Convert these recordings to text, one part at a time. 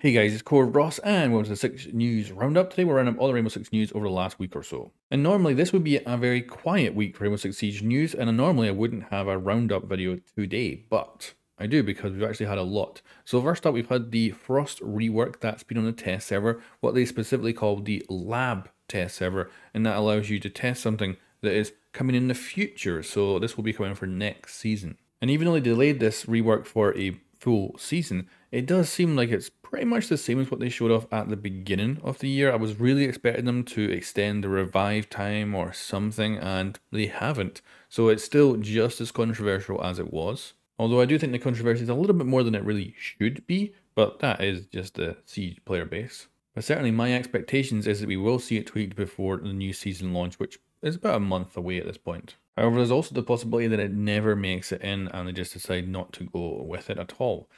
Hey guys, it's Core Ross and welcome to the 6 News Roundup. Today we're rounding up all the Rainbow Six news over the last week or so. And normally this would be a very quiet week for Rainbow Six Siege news and normally I wouldn't have a roundup video today, but I do because we've actually had a lot. So first up we've had the Frost rework that's been on the test server, what they specifically call the lab test server, and that allows you to test something that is coming in the future. So this will be coming for next season. And even though they delayed this rework for a full season, it does seem like it's pretty much the same as what they showed off at the beginning of the year. I was really expecting them to extend the revive time or something, and they haven't. So it's still just as controversial as it was. Although I do think the controversy is a little bit more than it really should be, but that is just the Siege player base. But certainly my expectations is that we will see it tweaked before the new season launch, which is about a month away at this point. However, there's also the possibility that it never makes it in and they just decide not to go with it at all.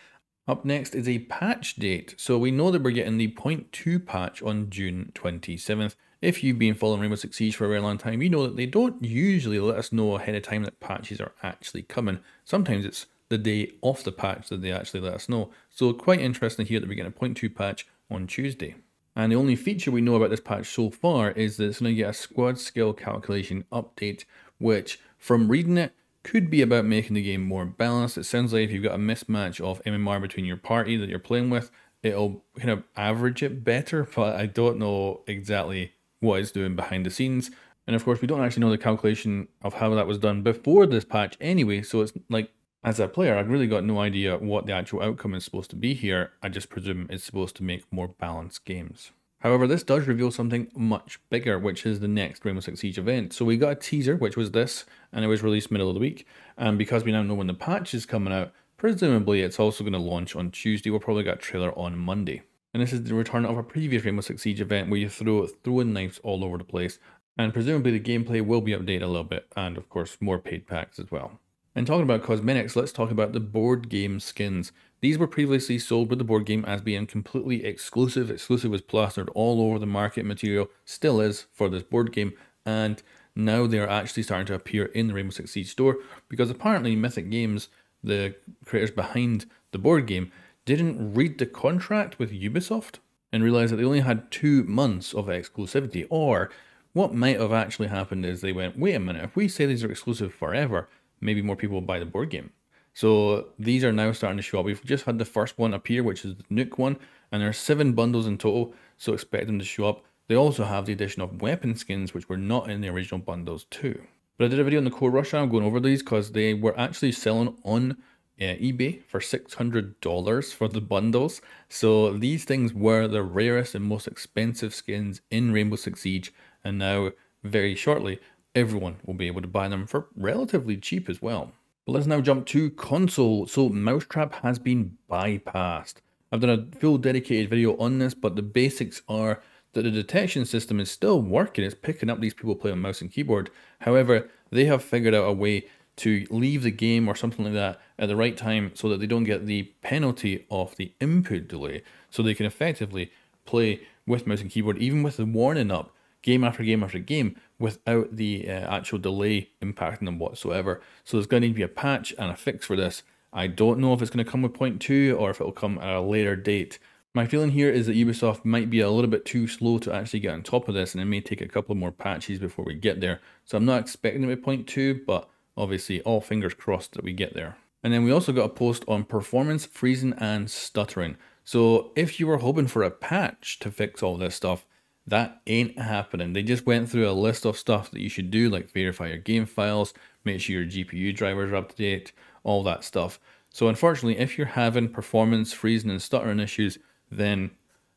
Up next is a patch date. So we know that we're getting the 0.2 patch on June 27th. If you've been following Rainbow Six Siege for a very long time, you know that they don't usually let us know ahead of time that patches are actually coming. Sometimes it's the day of the patch that they actually let us know. So quite interesting here that we're getting a 0.2 patch on Tuesday. And the only feature we know about this patch so far is that it's going to get a squad skill calculation update, which from reading it, could be about making the game more balanced. It sounds like if you've got a mismatch of MMR between your party that you're playing with, it'll kind of average it better, but I don't know exactly what it's doing behind the scenes. And of course, we don't actually know the calculation of how that was done before this patch anyway, so it's like, as a player, I've really got no idea what the actual outcome is supposed to be here. I just presume it's supposed to make more balanced games. However, this does reveal something much bigger, which is the next Rainbow Six Siege event. So we got a teaser, which was this, and it was released middle of the week. And because we now know when the patch is coming out, presumably it's also going to launch on Tuesday. We'll probably get a trailer on Monday. And this is the return of a previous Rainbow Six Siege event where you throw throwing knives all over the place. And presumably the gameplay will be updated a little bit, and of course more paid packs as well. And talking about cosmetics, let's talk about the board game skins. These were previously sold with the board game as being completely exclusive. Exclusive was plastered all over the market material, still is for this board game, and now they are actually starting to appear in the Rainbow Six Siege store because apparently Mythic Games, the creators behind the board game, didn't read the contract with Ubisoft and realized that they only had two months of exclusivity. Or what might have actually happened is they went, wait a minute, if we say these are exclusive forever, maybe more people will buy the board game. So these are now starting to show up. We've just had the first one appear, which is the Nuke one, and there are seven bundles in total, so expect them to show up. They also have the addition of weapon skins, which were not in the original bundles too. But I did a video on the Core Ross, I'm going over these because they were actually selling on uh, eBay for $600 for the bundles. So these things were the rarest and most expensive skins in Rainbow Six Siege, and now very shortly everyone will be able to buy them for relatively cheap as well. But let's now jump to console. So Mousetrap has been bypassed. I've done a full dedicated video on this, but the basics are that the detection system is still working. It's picking up these people playing mouse and keyboard. However, they have figured out a way to leave the game or something like that at the right time so that they don't get the penalty of the input delay. So they can effectively play with mouse and keyboard, even with the warning up, game after game after game without the uh, actual delay impacting them whatsoever. So there's going to need to be a patch and a fix for this. I don't know if it's going to come with point two or if it will come at a later date. My feeling here is that Ubisoft might be a little bit too slow to actually get on top of this and it may take a couple more patches before we get there. So I'm not expecting it with point two, but obviously all fingers crossed that we get there. And then we also got a post on performance, freezing and stuttering. So if you were hoping for a patch to fix all this stuff, that ain't happening. They just went through a list of stuff that you should do, like verify your game files, make sure your GPU drivers are up to date, all that stuff. So unfortunately, if you're having performance freezing and stuttering issues, then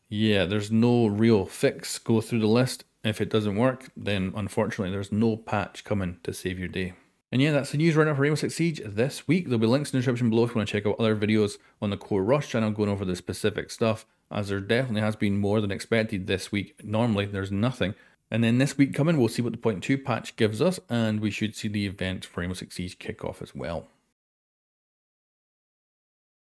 yeah, there's no real fix. Go through the list. If it doesn't work, then unfortunately there's no patch coming to save your day. And yeah, that's the news now for Rainbow Six Siege this week. There'll be links in the description below if you want to check out other videos on the Core Ross channel going over the specific stuff, as there definitely has been more than expected this week. Normally, there's nothing. And then this week coming, we'll see what the point two patch gives us, and we should see the event for Rainbow Six Siege kick off as well.